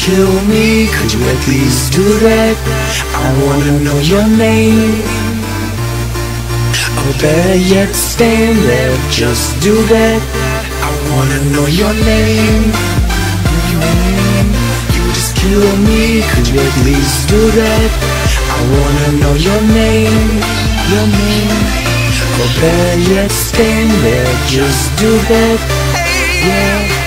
kill me, could you at least do that? I wanna know your name. Or better yet, stand there, just do that. I wanna know your name. You just kill me, could you at least do that? I wanna know your name. Your name. Or better yet, stand there, just do that. Yeah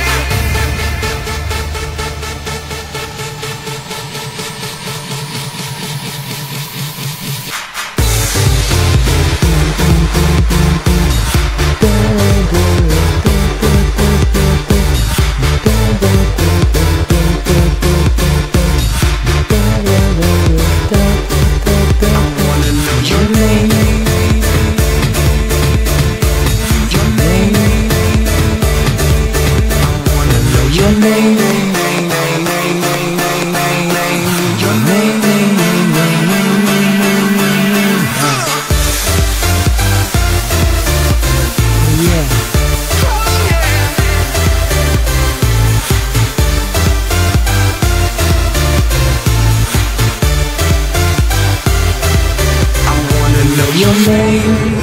your name.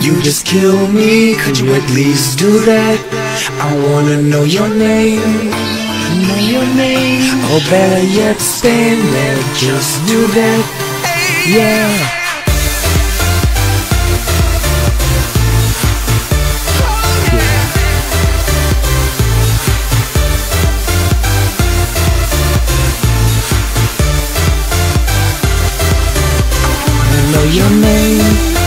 You just kill me, could you at least do that? I wanna know your name. Know your name. Or better yet, stand there, just do that. Yeah. your name.